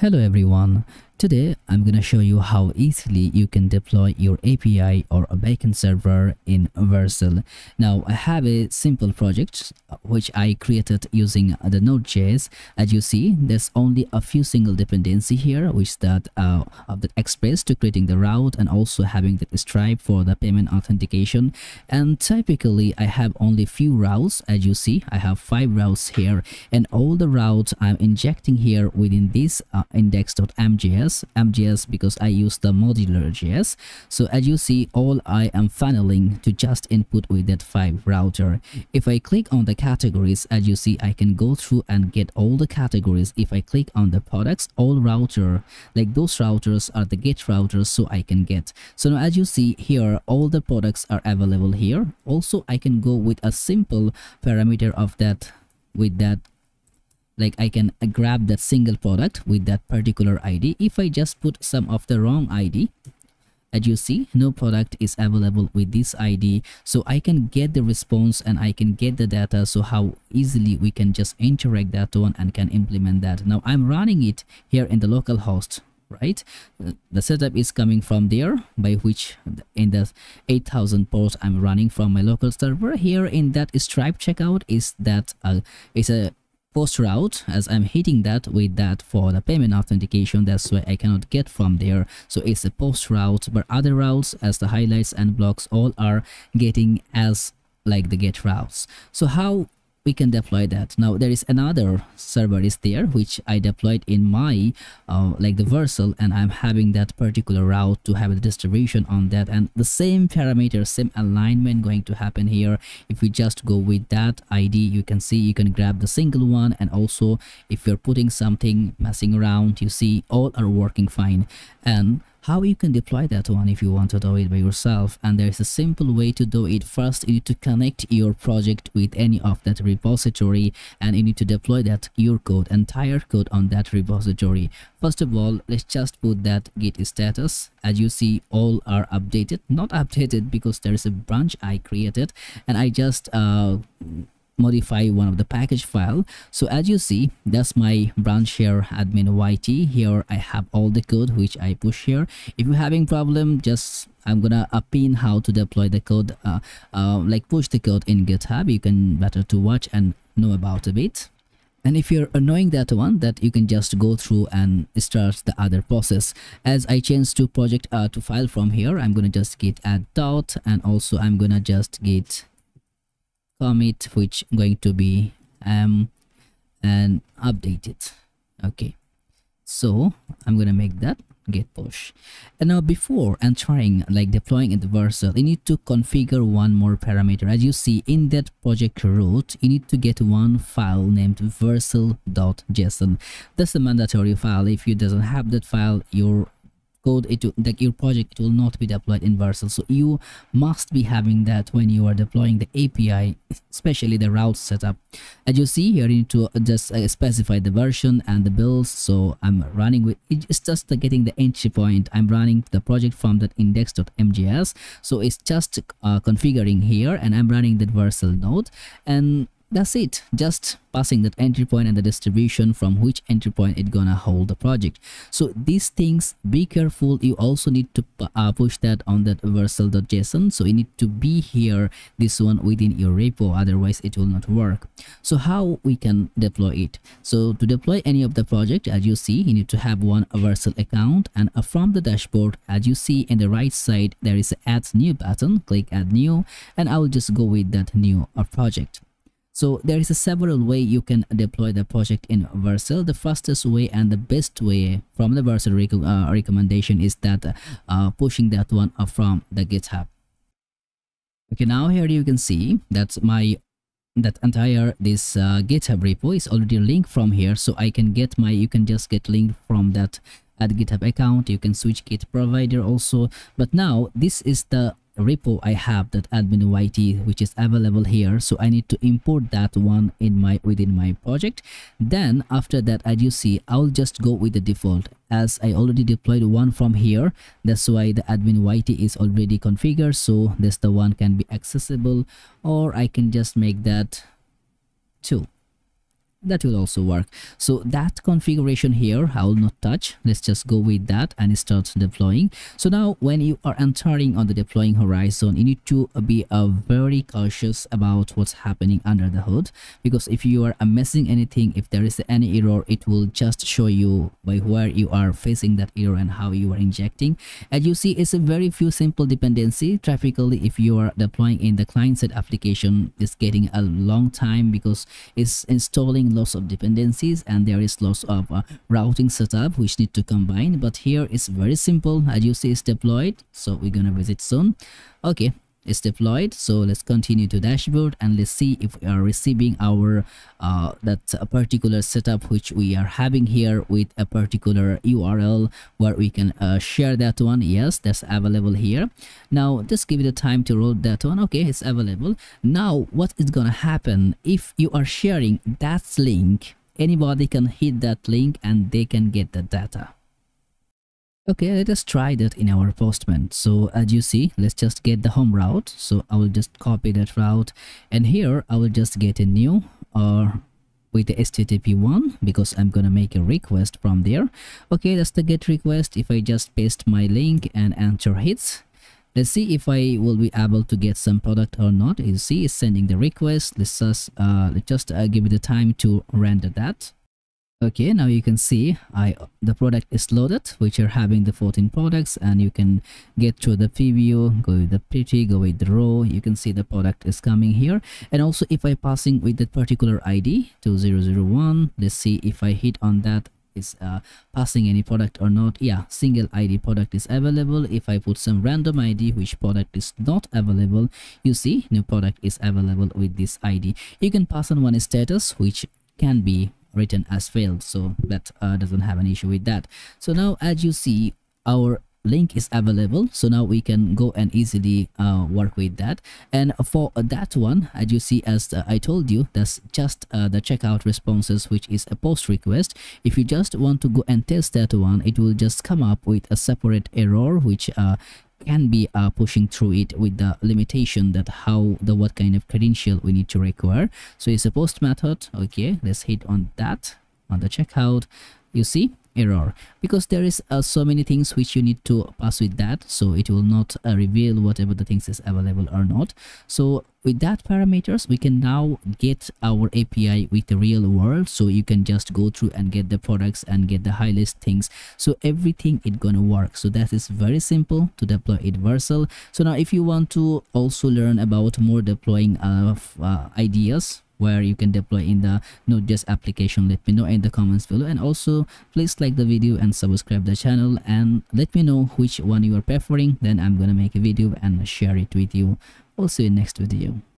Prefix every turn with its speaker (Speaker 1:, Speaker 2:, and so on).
Speaker 1: Hello everyone, Today, I'm going to show you how easily you can deploy your API or a backend server in Vercel. Now, I have a simple project which I created using the Node.js. As you see, there's only a few single dependency here, which that uh, of the Express to creating the route and also having the Stripe for the payment authentication. And typically, I have only few routes. As you see, I have five routes here, and all the routes I'm injecting here within this uh, index.mjs JS, MJS because I use the modular JS. So as you see, all I am funneling to just input with that 5 router. If I click on the categories, as you see, I can go through and get all the categories. If I click on the products, all router, like those routers are the get routers so I can get. So now as you see here, all the products are available here. Also, I can go with a simple parameter of that with that like I can grab that single product with that particular ID if I just put some of the wrong ID as you see no product is available with this id so i can get the response and i can get the data. So how easily we can just interact that one and can implement that. Now i'm running it here in the local host right? The setup is coming from there by which in the 8000 ports i'm running from my local server. Here in that stripe checkout is that uh, is a post route as i'm hitting that with that for the payment authentication that's why i cannot get from there. So it's a post route but other routes as the highlights and blocks all are getting as like the get routes. So how we can deploy that. Now there is another server is there which i deployed in my uh, like the Vercel and i'm having that particular route to have the distribution on that. And the same parameter same alignment going to happen here. If we just go with that id you can see you can grab the single one. And also if you're putting something messing around you see all are working fine. And how you can deploy that one if you want to do it by yourself and there's a simple way to do it. First you need to connect your project with any of that repository and you need to deploy that your code entire code on that repository. First of all let's just put that git status. As you see all are updated. Not updated because there is a branch i created and i just uh modify one of the package file. So as you see that's my branch here admin yt here i have all the code which i push here. If you're having problem just i'm gonna pin how to deploy the code uh, uh, like push the code in github. You can better to watch and know about a bit. And if you're annoying that one that you can just go through and start the other process. As i change to project uh, to file from here i'm gonna just git add dot and also i'm gonna just git commit which going to be um and updated. Okay. So i'm gonna make that git push and now before and trying like deploying in the Vercel you need to configure one more parameter. As you see in that project root you need to get one file named vercel.json that's the mandatory file. If you doesn't have that file your code it will, like your project it will not be deployed in Vercel so you must be having that when you are deploying the API especially the route setup. As you see here you need to just uh, specify the version and the builds. So I'm running with it's just getting the entry point. I'm running the project from that index.mjs so it's just uh, configuring here and I'm running that Vercel node. And that's it. Just passing that entry point and the distribution from which entry point it gonna hold the project. So these things be careful. You also need to uh, push that on that vercel.json so you need to be here this one within your repo otherwise it will not work. So how we can deploy it? So to deploy any of the project as you see you need to have one vercel account. And uh, from the dashboard as you see in the right side there is add new button. Click add new. And i will just go with that new uh, project so there is a several way you can deploy the project in Vercel. The fastest way and the best way from the Vercel rec uh, recommendation is that uh, pushing that one from the GitHub. Okay, now here you can see that my that entire this uh, GitHub repo is already linked from here, so I can get my you can just get linked from that at GitHub account. You can switch Git provider also, but now this is the repo I have that admin YT which is available here. So I need to import that one in my within my project. Then after that as you see I'll just go with the default. As I already deployed one from here that's why the admin YT is already configured. So this the one can be accessible or I can just make that two that will also work. So that configuration here i will not touch. Let's just go with that and start deploying. So now when you are entering on the deploying horizon you need to be uh, very cautious about what's happening under the hood because if you are missing anything if there is any error it will just show you by where you are facing that error and how you are injecting. As you see it's a very few simple dependency. Traffically, if you are deploying in the client-side application it's getting a long time because it's installing lots of dependencies and there is lots of uh, routing setup which need to combine but here it's very simple. As you see it's deployed so we're gonna visit soon. Okay it's deployed. So let's continue to dashboard and let's see if we are receiving our uh, that particular setup which we are having here with a particular url where we can uh, share that one. Yes that's available here. Now just give it a time to load that one. Okay it's available. Now what is gonna happen if you are sharing that link? Anybody can hit that link and they can get the data okay let us try that in our postman. So as you see let's just get the home route. So i will just copy that route. And here i will just get a new or uh, with the http one because i'm gonna make a request from there. Okay that's the get request. If i just paste my link and enter hits let's see if i will be able to get some product or not. You see it's sending the request. Let's just uh let's just uh, give it the time to render that okay now you can see i the product is loaded which are having the 14 products and you can get through the preview go with the pretty go with the row you can see the product is coming here. And also if i passing with that particular id 2001 let's see if i hit on that is uh, passing any product or not. Yeah single id product is available. If i put some random id which product is not available you see new product is available with this id you can pass on one status which can be written as failed so that uh, doesn't have an issue with that. So now as you see our link is available so now we can go and easily uh, work with that. And for that one as you see as uh, i told you that's just uh, the checkout responses which is a post request. If you just want to go and test that one it will just come up with a separate error which uh, can be uh, pushing through it with the limitation that how the what kind of credential we need to require. So it's a post method. Okay let's hit on that on the checkout. You see error. Because there is uh, so many things which you need to pass with that so it will not uh, reveal whatever the things is available or not. So with that parameters we can now get our api with the real world. So you can just go through and get the products and get the high list things. So everything it gonna work. So that is very simple to deploy it Vercel so now if you want to also learn about more deploying of uh, ideas where you can deploy in the node.js application. Let me know in the comments below. And also please like the video and subscribe the channel and let me know which one you are preferring. Then i'm gonna make a video and share it with you. Also in next video